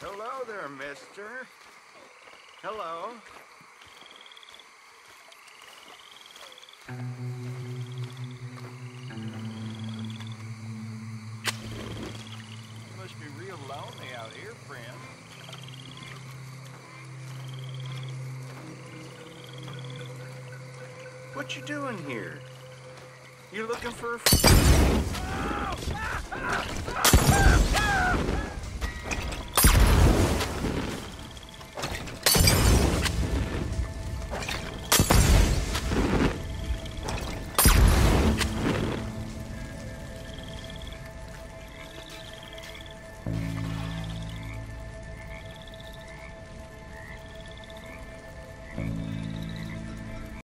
Hello there, mister. Hello. Real lonely out here, friend. What you doing here? You looking for a... Oh! Bye.